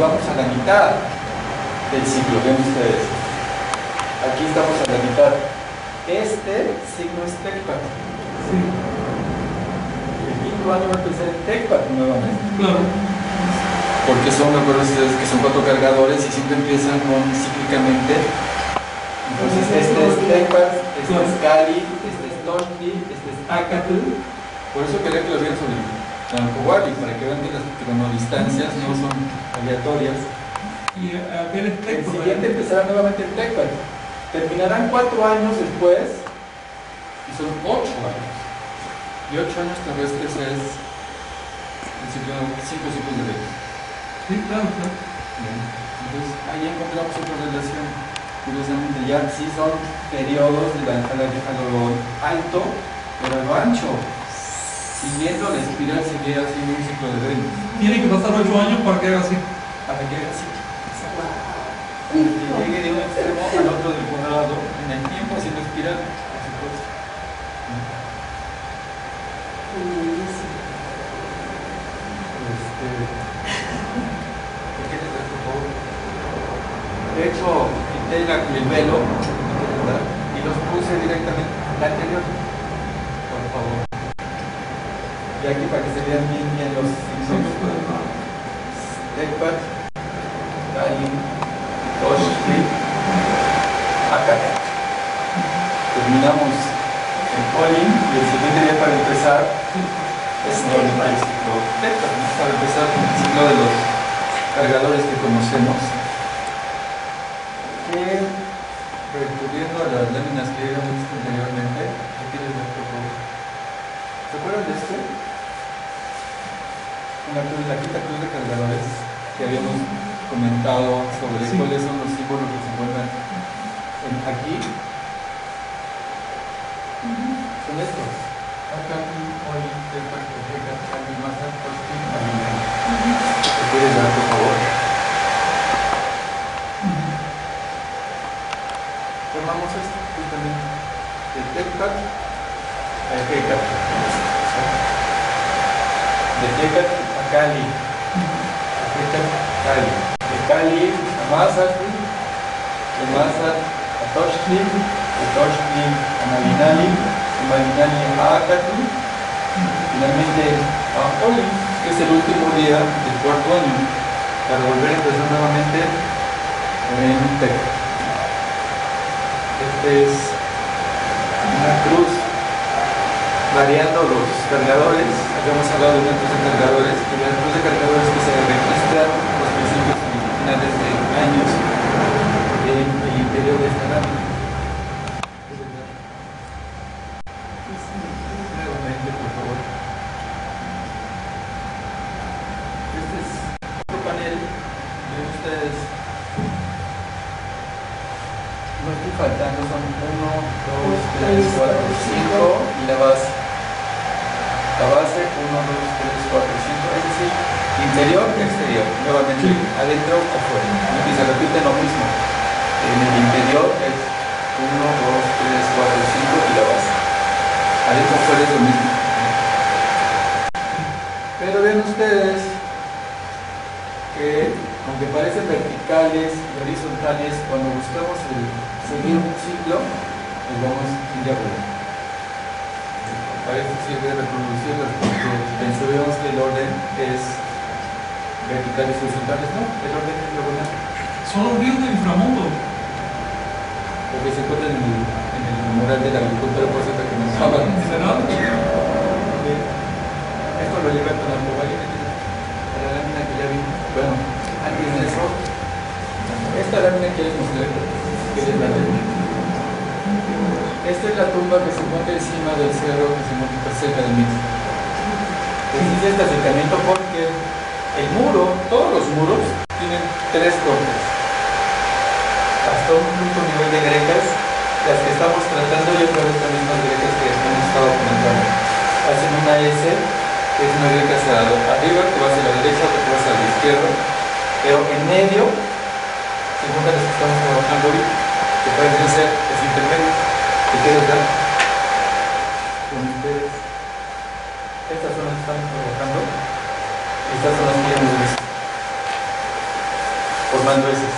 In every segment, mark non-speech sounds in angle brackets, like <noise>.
vamos a la mitad del ciclo, ven ustedes. Aquí estamos a la mitad. Este signo es TECPAT. El quinto año va a empezar en TECPAT nuevamente. Claro. Porque son, recuerden ustedes que son cuatro cargadores y siempre empiezan con cíclicamente. Entonces este es TECPAT, este es Cali, este es Toshki, este es Acatl. Por eso quería que lo vieran sobre Nankowali, para que vean que las cronodistancias no son aleatorias. Y es El siguiente empezará nuevamente en TECPAT. Terminarán cuatro años después y son ocho años. Y ocho años terrestres es el ciclo, cinco ciclos de ley. Sí, claro, claro. Entonces ahí encontramos otra relación. Curiosamente ya sí son periodos de la, a la- a lo alto, pero a lo ancho. Siguiendo la espiral seguía haciendo un ciclo de ventas. Tiene que pasar ocho años para que haga así. Para que haga así. Que llegue de un extremo al otro del cuadrado en el tiempo haciendo espiral. por supuesto. Este, ¿qué quieres ver, por favor? De hecho, quité la- el velo y los puse directamente la anterior. Por favor. Aquí para que se vean bien, bien los signos. Tekpat, Kalim, Toshki, Akat. Terminamos el Colin y el siguiente día para empezar es el para empezar con el ciclo de los cargadores que conocemos. Que recurriendo a las láminas que habíamos visto anteriormente, ¿qué quieres ver, por favor? ¿Se acuerdan de este? Una cruz, la quinta cruz de cargadores que habíamos comentado sobre Sí. cuáles son los símbolos que se encuentran en- aquí. Son estos. Acá, hoy, Tepa, Tepeca, Cali, Maza, Toshki, Alina. ¿Te puedes dar, por favor? Tomamos esto justamente de Tepat a Cali. De Tecat a Cali. De Cali a Mazatl. De Mazatl a Toshki. De Toshki a Malinali. De Malinali a Acatl. Finalmente a Oli, que es el último día del cuarto año. Para volver a empezar nuevamente en Tecat. Este es una cruz variando los cargadores. Habíamos hablado de una cruz de cargadores y la cruz de cargadores que se registran los principios y finales de años en el interior de esta lámina. Este es otro panel. Ven ustedes no estoy faltando, son 1, 2, 3, 4, 5 y la base. La base 1, 2, 3, 4, 5, es decir, interior, exterior, nuevamente, Sí. adentro o fuera. Y se repite lo mismo. En el interior es 1, 2, 3, 4, 5 y la base. Adentro o fuera es lo mismo. Pero ven ustedes que aunque parecen verticales y horizontales, cuando buscamos el seguir un ciclo, nos vamos en diagonal. Para esto sirve reproducirlas porque pensamos que el orden es verticales y horizontales, no, el orden es diagonal. Son los ríos del inframundo. Porque se encuentra en el, en el mural de la agricultura por cierto que nos general, Esto lo lleva con la a la lámina que ya vi. Bueno, antes de eso, esta lámina que les mostré, que es la. Esta es la tumba que se encuentra encima del cerro que se encuentra cerca del mismo. Existe este acercamiento porque el muro, todos los muros, tienen tres cortes. Hasta un punto nivel de grecas, las que estamos tratando y otra vez las mismas grecas que hemos estado comentando. Hacen una S, que es una greca hacia arriba, que va hacia la derecha, otra que va hacia la izquierda, pero en medio se encuentran las que estamos trabajando ahorita, que pueden ser los intermedios. ¿Qué quieres dar? Con ustedes. Estas son las que estamos trabajando. Estas son las que ya hemos visto. formando esos.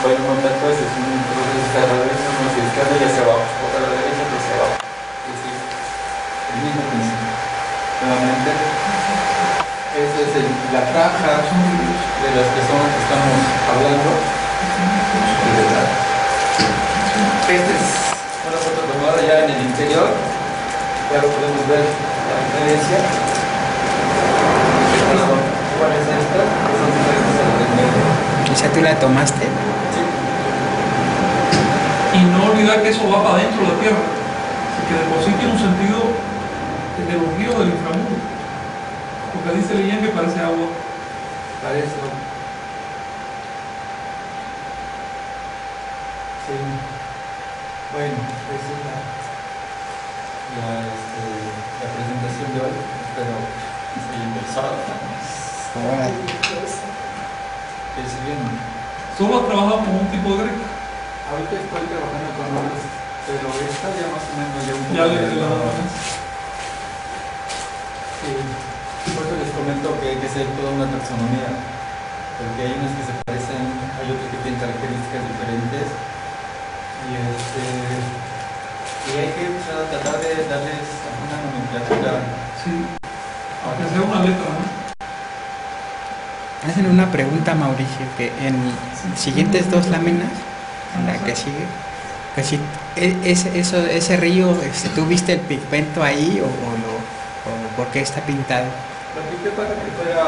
Bueno, no tanto ese, es un proceso de la derecha, no se izquierda y hacia abajo, o a la derecha y hacia abajo. Es decir, el mismo principio. Nuevamente, esa es el- la caja de las que son, estamos hablando. Esta es una foto tomada ya en el interior. Ya lo podemos ver la diferencia. ¿Cuál es esta? Son diferentes a las del medio. Quizá tú la tomaste. Sí. Y no olvidar que eso va para adentro de la Tierra. Así que de por sí tiene un sentido de los ríos del inframundo. Porque dice Leyen que parece agua. Para eso. Sí. Bueno, esa es la, la, este, la presentación de hoy. Espero que se haya interesado. Que Solo has trabajado con un tipo de greca. ahorita estoy trabajando con otros, pero esta ya más o menos ya un poco Ya le de- la- Sí, por eso les comento que hay que hacer toda una taxonomía, porque hay unas que se parecen, hay otras que tienen características diferentes, y este y hay que o sea, tratar de darles una nomenclatura. Sí. Aunque sea una letra, ¿no? hacen una pregunta, Mauricio, que en siguientes dos láminas, en la que sigue, que si e- ese, eso, ese río, este, ¿tú viste el pigmento ahí o, o lo, o por qué está pintado? Lo que para que fuera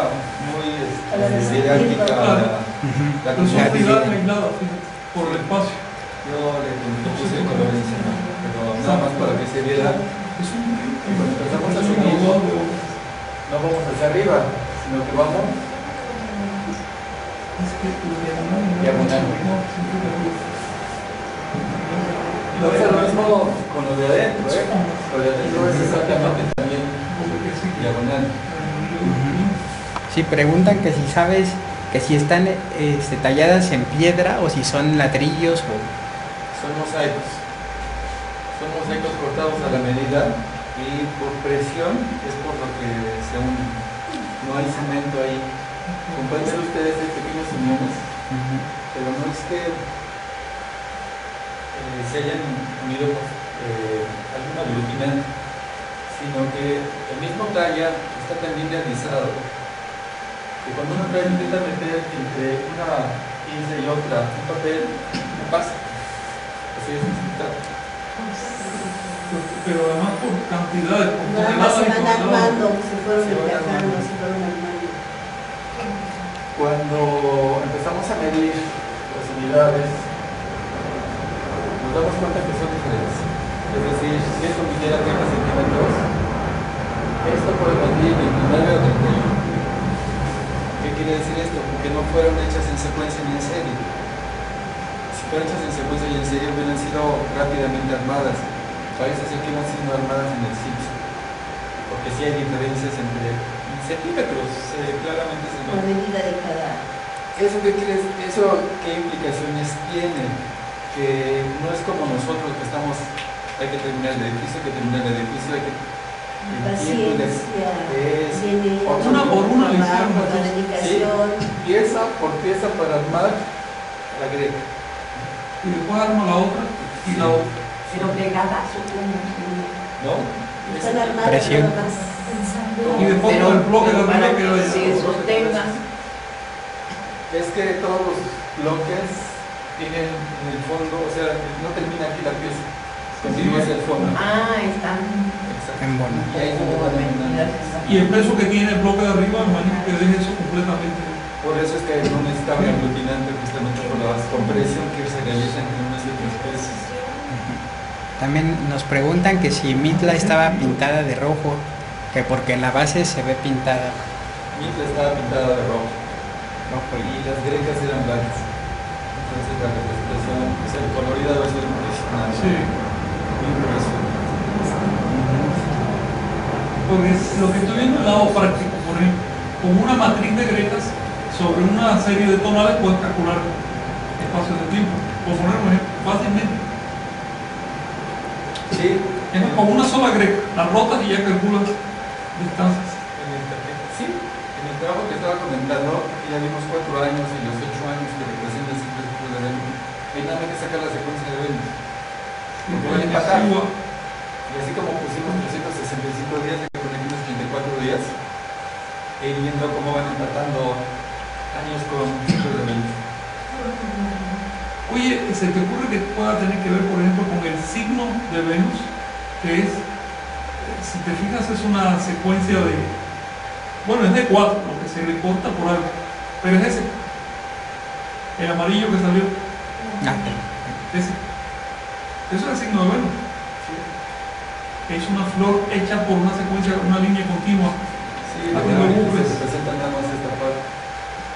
muy la este, didáctica la, la Pero son La concepción. unidades divide. aisladas, fíjate, por el espacio. Yo le le puse color encima, pero nada más para que se viera. Y cuando empezamos a de- no vamos hacia arriba, sino que vamos diagonal no- de- es lo mismo con lo de adentro, ¿eh? Lo de adentro es exactamente también diagonal. Sí, preguntan que si sabes que si están este, talladas en piedra o si son ladrillos o... Son mosaicos. Son mosaicos cortados a la medida y por presión es por lo que se unen. No hay cemento ahí. Pueden ver ustedes, hay pequeños uniones, pero no es que eh, se hayan unido eh, algún aglutinante, sino que el mismo talla está tan linealizado que cuando uno trae, intenta meter entre una pinza y otra un papel, no pasa. Así es, está. Pero además por cantidades, por se van armando, se fueron armando. se fueron armando. Cuando empezamos a medir las unidades, nos damos cuenta que son diferentes. Es decir, si esto midiera 30 centímetros, esto puede medir 29 o 31. ¿Qué quiere decir esto? Que no fueron hechas en secuencia ni en serie. Hechas en secuencia y en serie, hubieran sido rápidamente armadas. Parece ser que iban siendo armadas en el sitio. Porque sí hay diferencias entre centímetros, eh, claramente se La nota. medida de cada. ¿Eso qué implicaciones tiene? Que no es como nosotros que estamos, hay que terminar el edificio, hay que terminar el edificio, hay que... el de- Paciencia, es viene una por una la dedicación. pieza por pieza para armar la greca. Y después arma la otra y la otra. Pero pegadas o como. ¿No? Están armadas Presión. Y después Pero- el bloque de arriba que se sostenga. Es que todos los bloques tienen en el fondo, o sea, no termina aquí la pieza, continúa hacia el fondo. Ah, están. En. Y ahí el peso que tiene el bloque de arriba, imagino que deje eso completamente. Por eso es que no necesita un aglutinante justamente por la compresión que se realiza entre unas y otras piezas. También nos preguntan que si Mitla estaba pintada de rojo, que porque en la base se ve pintada. Mitla estaba pintada de rojo, rojo y las grecas eran blancas. Entonces la representación, o sea, el colorido debe ser impresionante. Sí. Muy impresionante. Porque es- lo que estoy viendo es el lado práctico, por ejemplo, con una matriz de grecas sobre una serie de tonales puedes calcular espacios de tiempo. Por poner un ejemplo, fácilmente. Sí, Es con una sola greca, la rotas y ya calculas distancias. En el, sí, en el trabajo que estaba comentando, ya vimos cuatro años y los ocho años que sacar la secuencia de Venus. Porque Sí, van a empatar. sí, igual. Y así como pusimos 365 días, le ponemos 34 días, e viendo cómo van empatando años con ciclos de Venus. Oye, ¿se te ocurre que pueda tener que ver, por ejemplo, con el signo de Venus? Que es, si te fijas, es una secuencia de. Bueno, es de cuatro, lo que se le corta por algo. Pero es ese. El amarillo que salió. Ah, Ese. Eso es el signo de Venus. Es una flor hecha por una secuencia, una línea continua. Sí, se presenta nada más esta parte.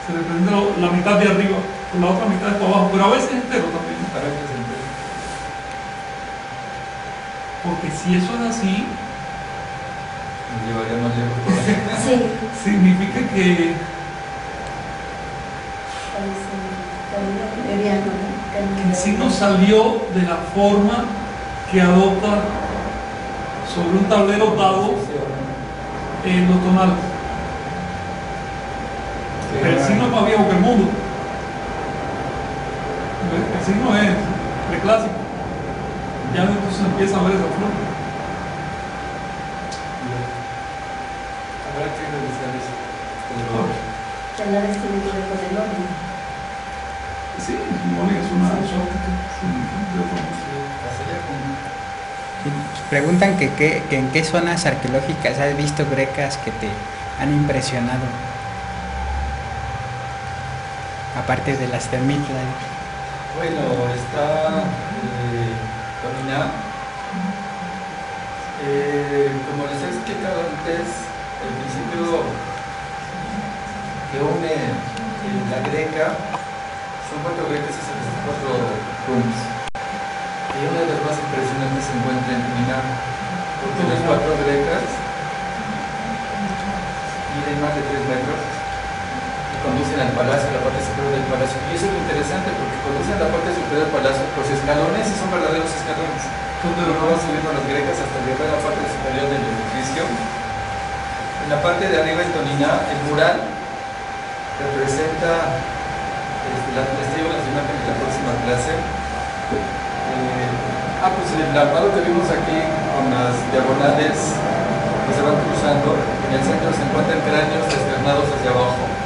Se representa la, la mitad de arriba, la otra mitad es para abajo, pero a veces entero también. Para que se entienda. Porque si eso es así, Nos llevaría más lejos. <laughs> Sí, significa que ¿no? Camino el signo salió de la forma que adopta sobre un tablero dado en los tonales. El signo es más viejo que el mundo. Signo es preclásico. Ya entonces empieza a ver esa flor. Habrá que revisar eso. Pero Que vez tiene que ver con el orden. Sí, es una Preguntan que, qué- que en qué zonas arqueológicas has visto grecas que te han impresionado. Aparte de las de Mitla. Bueno, está eh. Eh, como les he explicado antes, el principio que une eh, la greca son cuatro grecas y son cuatro runes. Y una de las más impresionantes se encuentra en Toniná, porque las cuatro grecas miden más de 3 metros conducen al palacio, a la parte superior del palacio. Y eso es lo interesante porque conducen a la parte superior del palacio los escalones y son verdaderos escalones. Donde luego van subiendo las grecas hasta llegar a la parte superior del edificio. En la parte de arriba en Tonina, el mural representa, este, la, les digo las imágenes de la próxima clase. Eh, ah, pues el armado que vimos aquí con las diagonales que se van cruzando, en el centro se encuentran cráneos desternados hacia abajo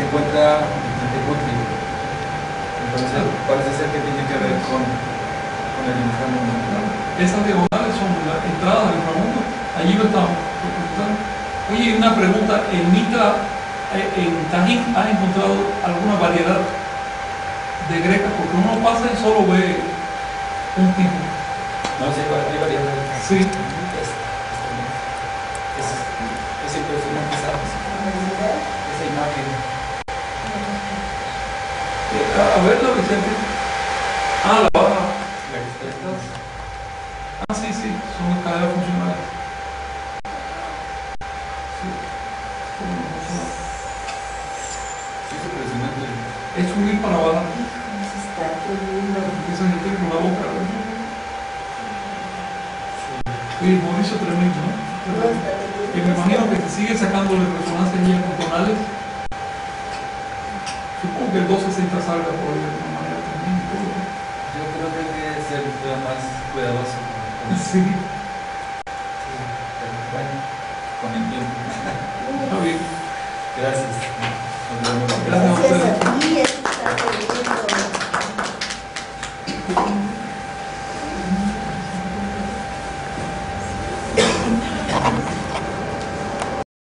se encuentra Tintecutli. Entonces parece ser que tiene que ver con, con el inframundo. Esas diagonales son la entrada del inframundo. Allí lo estamos. Oye, una pregunta. En Mitra, eh, en Tajín, ¿has encontrado alguna variedad de grecas? Porque uno pasa y solo ve un tipo. No sé, hay varias Sí. Es, es, es ¿sabes? Esa imagen. A a verla, Vicente. Ah, la baja. La que está estas. Ah, sí, sí. Son escaleras funcionales. Sí. Sí, es impresionante. Es subir para bajar. Está qué lindo. Empieza a meter con la boca. Sí. Oye, Mauricio tremendo, ¿no? Y me imagino que sigue sacándole resonancia ya con tonales. Que el 260 salga por ahí de alguna manera también. Yo creo que hay que ser más cuidadoso con. Sí, bueno, con el tiempo. está bien. Gracias.